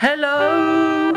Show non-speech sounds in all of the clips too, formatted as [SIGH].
Hello,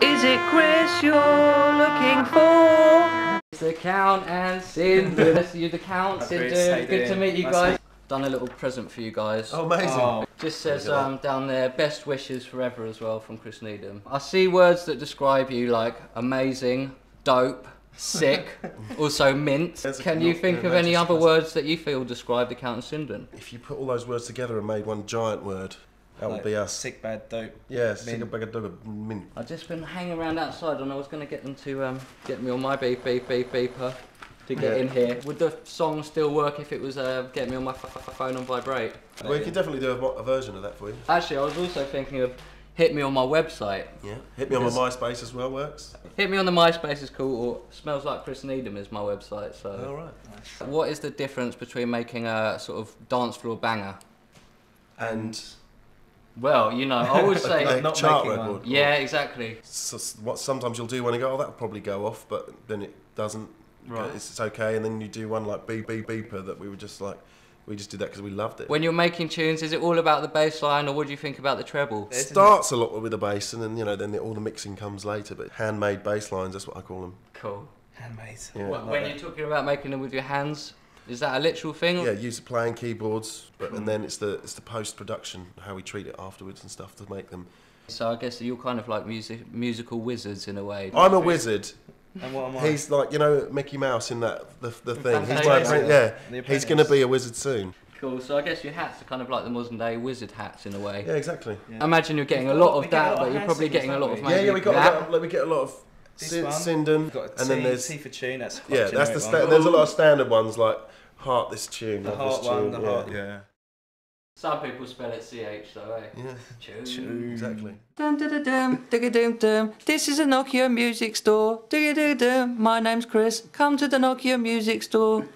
is it Chris you're looking for? It's the Count and Sinden. [LAUGHS] That's you, the Count, Hi, Chris. Sinden. How you Good to meet you Nice guys. Done a little present for you guys. Oh, amazing. Oh, Just says Look at that. um, down there, best wishes forever as well from Chris Neadham. I see words that describe you like amazing, dope, sick, [LAUGHS] also mint. That's Can you think of any other words that you feel describe the Count and Sinden? If you put all those words together and made one giant word, that would like be us. Sick, bad, dope. Yeah, Mint. sick bag of dog mint. I've just been hanging around outside and I was going to get them to um, get me on my beep beep beep beeper to get Yeah. in here. Would the song still work if it was uh, get me on my f- f- phone on vibrate? Well, you could definitely do a, a version of that for you. Actually, I was also thinking of hit me on my website. Yeah. Hit me on my MySpace as well, works. Hit me on the MySpace is cool, or smells like Chris Neadham is my website. So, All right. what is the difference between making a sort of dance floor banger? And Well, you know, I would [LAUGHS] say, a not chart making record. one. yeah, exactly. S- what sometimes you'll do when and go, oh, that'll probably go off, but then it doesn't. Right. It's, it's okay, and then you do one like beep beep beeper that we were just like, we just did that because we loved it. When you're making tunes, is it all about the bass line, or what do you think about the treble? It starts a lot with the bass, and then you know, then the, all the mixing comes later. But handmade bass lines, that's what I call them. Cool. Handmade. Yeah. I Wh- like when that. you're talking about making them with your hands, is that a literal thing? Yeah, use the playing keyboards, but and hmm. then it's the it's the post production, how we treat it afterwards and stuff to make them. So I guess you're kind of like music, musical wizards in a way. I'm a wizard. And what am I? He's like you know Mickey Mouse in that the, the [LAUGHS] thing. He's like yeah, The he's going to be a wizard soon. Cool. So I guess your hats are kind of like the modern day wizard hats in a way. Yeah, exactly. Yeah. I imagine you're getting a lot of we get a that, but you're probably getting a lot of don't we? Yeah, yeah, we got a that. lot, like, we get a lot of This Sin- one, Sinden, We've got and then T, there's T for tune. That's quite yeah, a that's the generic sta- one. there's a lot of standard ones like heart this tune, The love heart this one, tune. the yeah. heart. Yeah. Some people spell it ch though, eh? yeah, Tune. Tune. exactly. Dum dum dum dum, digga dum dum. This is a Nokia music store. Digga dum dum. My name's Chris. Come to the Nokia music store.